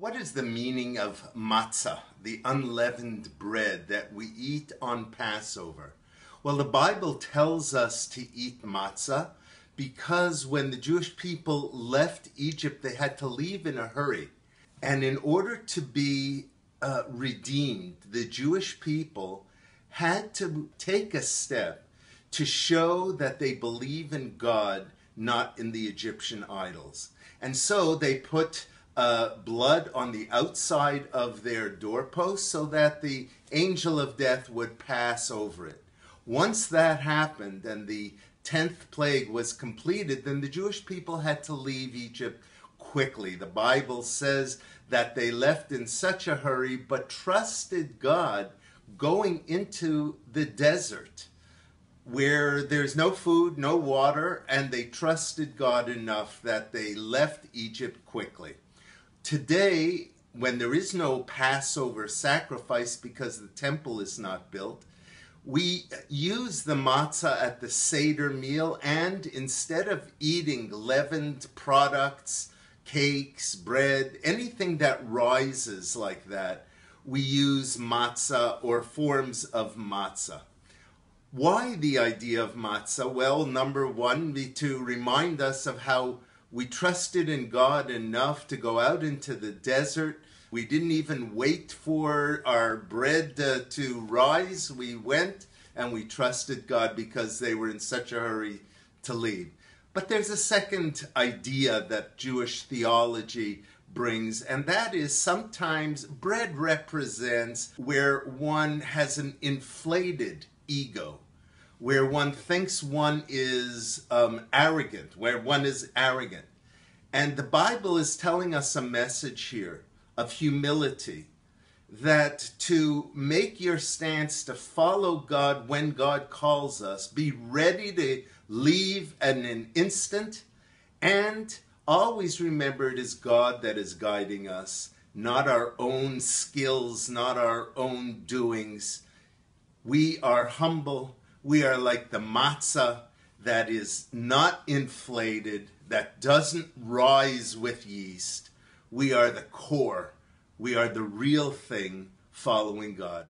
What is the meaning of matzah, the unleavened bread that we eat on Passover? Well, the Bible tells us to eat matzah because when the Jewish people left Egypt, they had to leave in a hurry. And in order to be uh, redeemed, the Jewish people had to take a step to show that they believe in God, not in the Egyptian idols. And so they put uh, blood on the outside of their doorpost so that the angel of death would pass over it. Once that happened and the 10th plague was completed, then the Jewish people had to leave Egypt quickly. The Bible says that they left in such a hurry but trusted God going into the desert where there's no food, no water, and they trusted God enough that they left Egypt quickly. Today, when there is no Passover sacrifice because the temple is not built, we use the matzah at the Seder meal, and instead of eating leavened products, cakes, bread, anything that rises like that, we use matzah or forms of matzah. Why the idea of matzah? Well, number one, to remind us of how we trusted in God enough to go out into the desert. We didn't even wait for our bread uh, to rise. We went and we trusted God because they were in such a hurry to leave. But there's a second idea that Jewish theology brings, and that is sometimes bread represents where one has an inflated ego where one thinks one is um, arrogant, where one is arrogant. And the Bible is telling us a message here of humility that to make your stance to follow God when God calls us, be ready to leave in an instant, and always remember it is God that is guiding us, not our own skills, not our own doings. We are humble we are like the matzah that is not inflated, that doesn't rise with yeast. We are the core. We are the real thing following God.